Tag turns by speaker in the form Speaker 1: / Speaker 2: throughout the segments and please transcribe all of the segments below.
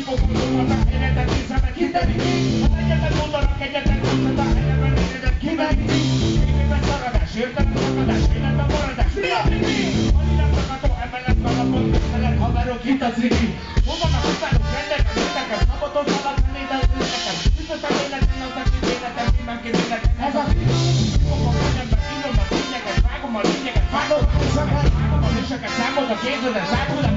Speaker 1: kifogunk, egyetek, hiszenek, hitelik, az a mondanak, egyetek, a helyemen a kimerik, évében a értek, szakadás, a maradás, mi a mi? Annyira a emellett kalapot, a haverok, hit a a Hol vannak a felok, rendek, a rendeket, a halad, zenéden, a ütöttem életben, a aki életem, a életem,
Speaker 2: ez a
Speaker 1: mi? Kifogom a szemben, kínom a tényeket, vágom a lényeket, vágom a tényeket, vágom a lényeket, számod a kézedet, számod a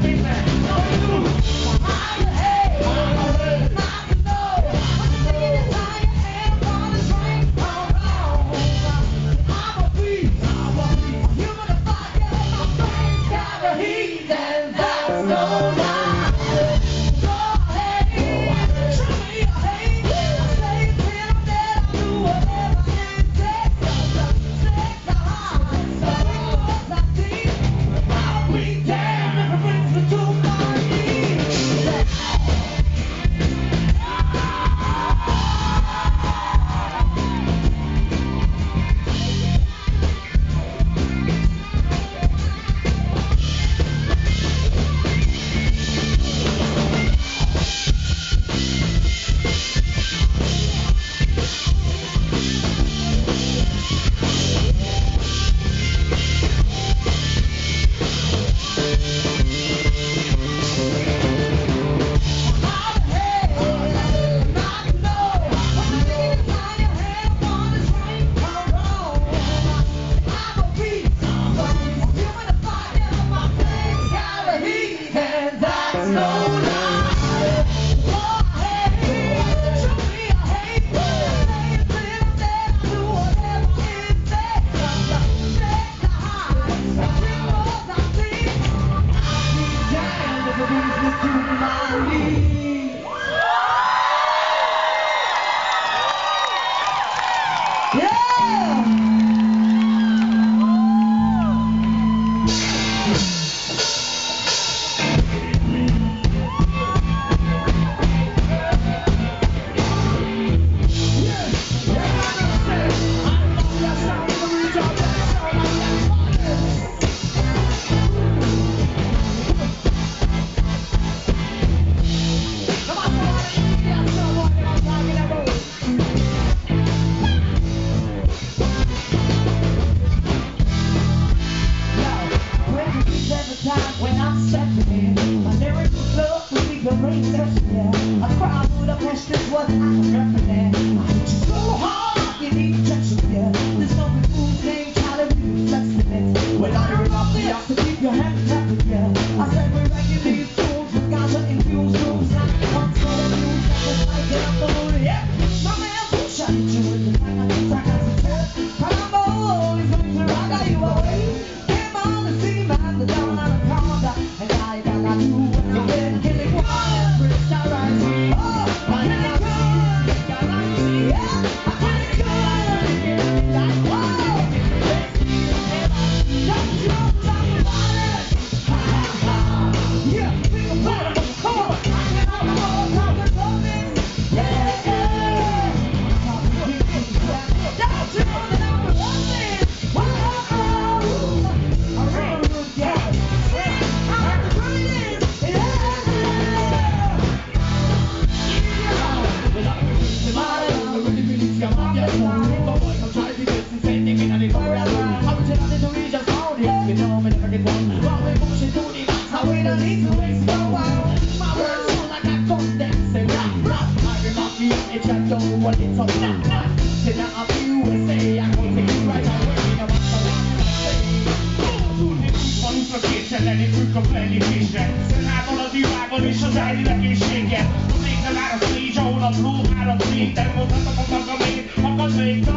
Speaker 2: the time when I'm stepping in. My lyrical flow the main section, yeah. A crowd with is what I'm repping, I hit you so hard, you need protection, yeah. There's no food name, calorie reflection. When I run off the keep your hands up. I said we regularly fools, we gotta infuse rules. Not one sort of news, that's like it, I'm yeah. My man, who shot you in the night, I got to tell.
Speaker 1: Már